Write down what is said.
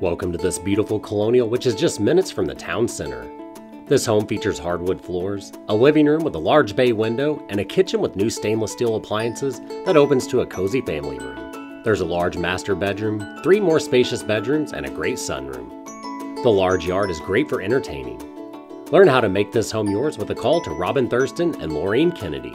Welcome to this beautiful colonial, which is just minutes from the town center. This home features hardwood floors, a living room with a large bay window, and a kitchen with new stainless steel appliances that opens to a cozy family room. There's a large master bedroom, three more spacious bedrooms, and a great sunroom. The large yard is great for entertaining. Learn how to make this home yours with a call to Robin Thurston and Laureen Kennedy.